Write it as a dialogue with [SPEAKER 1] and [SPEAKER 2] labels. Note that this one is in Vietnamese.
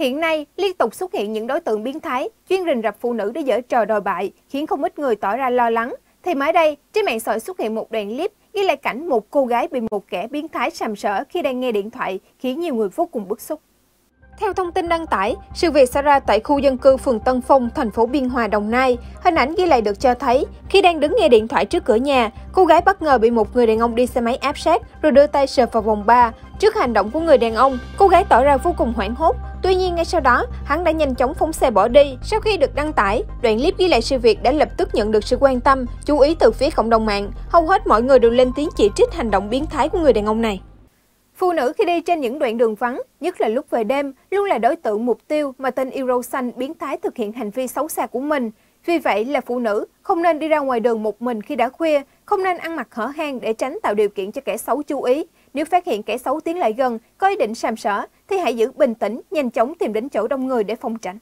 [SPEAKER 1] Hiện nay, liên tục xuất hiện những đối tượng biến thái, chuyên rình rập phụ nữ để giở trò đòi bại, khiến không ít người tỏ ra lo lắng. Thì mới đây, trên mạng xã hội xuất hiện một đoạn clip ghi lại cảnh một cô gái bị một kẻ biến thái sàm sỡ khi đang nghe điện thoại, khiến nhiều người vô cùng bức xúc. Theo thông tin đăng tải, sự việc xảy ra tại khu dân cư phường Tân Phong, thành phố Biên Hòa, Đồng Nai. Hình ảnh ghi lại được cho thấy, khi đang đứng nghe điện thoại trước cửa nhà, cô gái bất ngờ bị một người đàn ông đi xe máy áp sát rồi đưa tay sờ vào vòng ba. Trước hành động của người đàn ông, cô gái tỏ ra vô cùng hoảng hốt. Tuy nhiên ngay sau đó, hắn đã nhanh chóng phóng xe bỏ đi. Sau khi được đăng tải, đoạn clip ghi lại sự việc đã lập tức nhận được sự quan tâm, chú ý từ phía cộng đồng mạng. Hầu hết mọi người đều lên tiếng chỉ trích hành động biến thái của người đàn ông này. Phụ nữ khi đi trên những đoạn đường vắng, nhất là lúc về đêm, luôn là đối tượng mục tiêu mà tên Euro xanh biến thái thực hiện hành vi xấu xa của mình. Vì vậy là phụ nữ không nên đi ra ngoài đường một mình khi đã khuya, không nên ăn mặc hở hang để tránh tạo điều kiện cho kẻ xấu chú ý. Nếu phát hiện kẻ xấu tiến lại gần, có ý định sàm sỡ, thì hãy giữ bình tĩnh, nhanh chóng tìm đến chỗ đông người để phòng tránh.